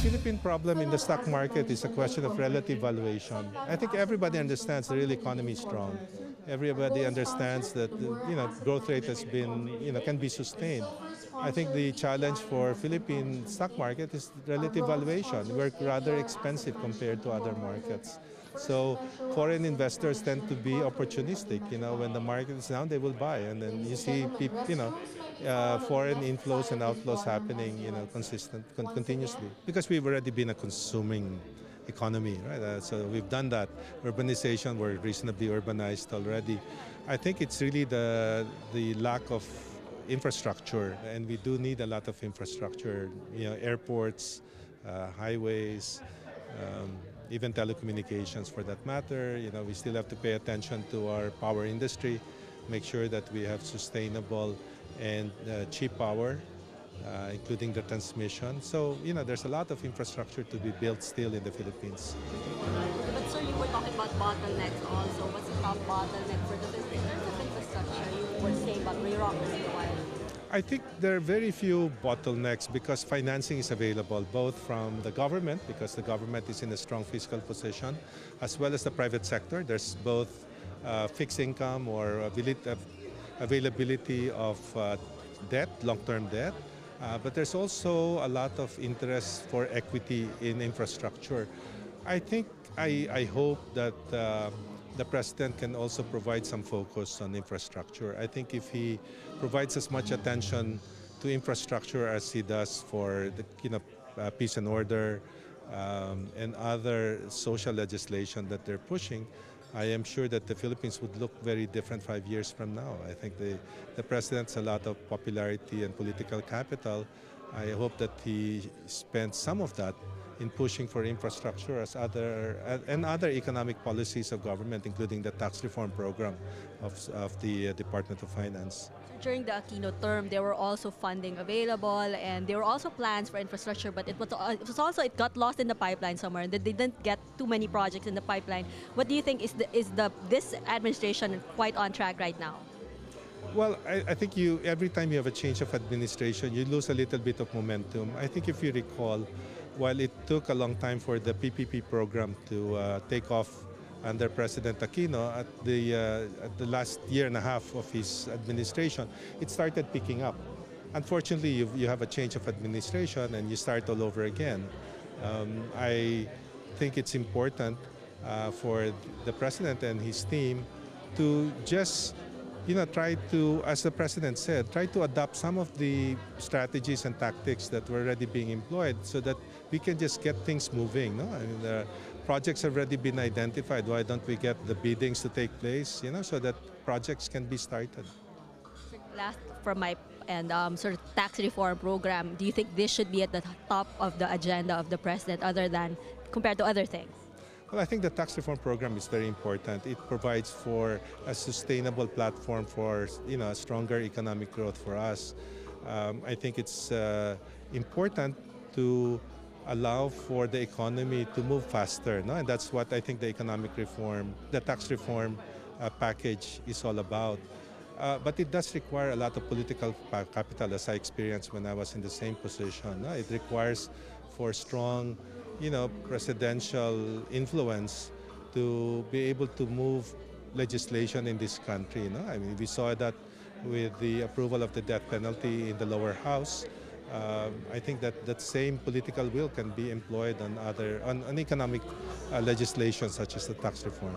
Philippine problem in the stock market is a question of relative valuation. I think everybody understands the real economy is strong. Everybody understands that you know growth rate has been you know can be sustained. I think the challenge for Philippine stock market is relative valuation. We're rather expensive compared to other markets. So foreign investors tend to be opportunistic. You know, when the market is down, they will buy, and then you see you know, uh, foreign inflows and outflows happening, you know, consistent, con- continuously. Because we've already been a consuming economy, right? Uh, so we've done that. Urbanization, we're reasonably urbanized already. I think it's really the the lack of infrastructure, and we do need a lot of infrastructure. You know, airports, uh, highways. Um, even telecommunications for that matter. You know, we still have to pay attention to our power industry, make sure that we have sustainable and uh, cheap power, uh, including the transmission. So, you know, there's a lot of infrastructure to be built still in the Philippines. But sir, you were talking about bottlenecks also. What's the top bottleneck for the Philippines? In infrastructure, you were saying about bureaucracy. I think there are very few bottlenecks because financing is available both from the government, because the government is in a strong fiscal position, as well as the private sector. There's both uh, fixed income or availability of uh, debt, long-term debt, uh, but there's also a lot of interest for equity in infrastructure. I think, I, I hope that uh, the president can also provide some focus on infrastructure. I think if he provides as much attention to infrastructure as he does for the you know uh, peace and order um, and other social legislation that they're pushing, I am sure that the Philippines would look very different five years from now. I think the, the president has a lot of popularity and political capital. I hope that he spends some of that in pushing for infrastructure as other and other economic policies of government, including the tax reform program of, of the uh, Department of Finance. During the Aquino term, there were also funding available, and there were also plans for infrastructure. But it was, uh, it was also it got lost in the pipeline somewhere, and they didn't get too many projects in the pipeline. What do you think is the is the this administration quite on track right now? Well, I, I, think you every time you have a change of administration, you lose a little bit of momentum. I think if you recall, while it took a long time for the PPP program to uh, take off under President Aquino at the, uh, at the last year and a half of his administration, it started picking up. Unfortunately, you, you have a change of administration and you start all over again. Um, I think it's important uh, for the president and his team to just you know, try to, as the president said, try to adopt some of the strategies and tactics that were already being employed so that we can just get things moving. No? I mean, the projects have already been identified. Why don't we get the biddings to take place, you know, so that projects can be started? Last from my and um, sort of tax reform program, do you think this should be at the top of the agenda of the president other than compared to other things? Well, I think the tax reform program is very important. It provides for a sustainable platform for you know stronger economic growth for us. Um, I think it's uh, important to allow for the economy to move faster, no? and that's what I think the economic reform, the tax reform uh, package is all about. Uh, but it does require a lot of political capital, as I experienced when I was in the same position. No? It requires for strong you know, presidential influence to be able to move legislation in this country. Know? I mean, we saw that with the approval of the death penalty in the lower house. Uh, I think that that same political will can be employed on other on, on economic uh, legislation such as the tax reform.